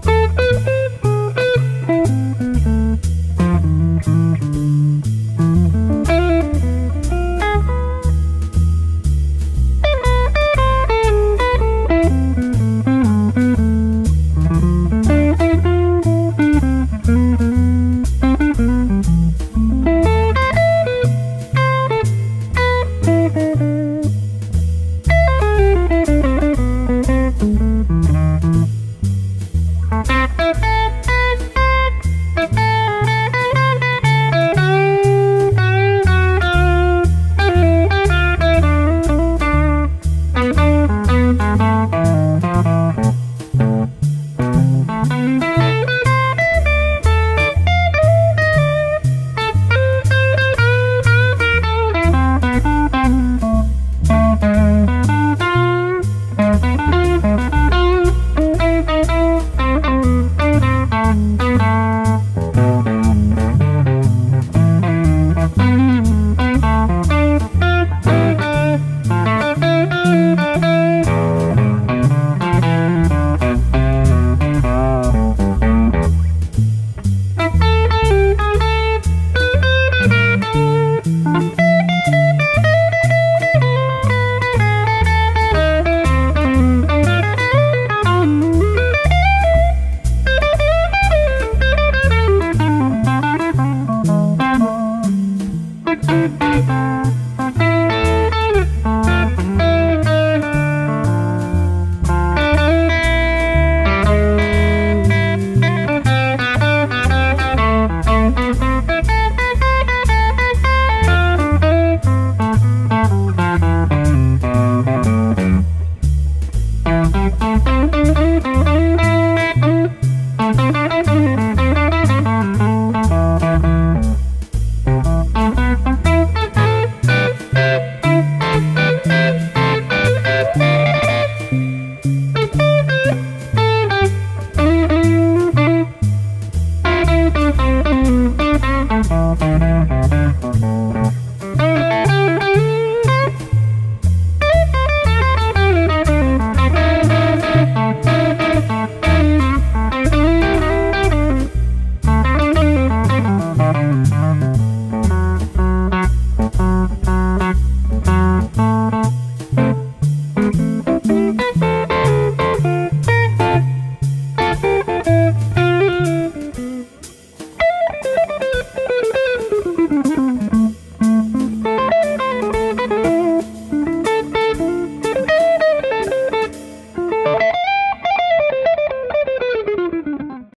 Música Música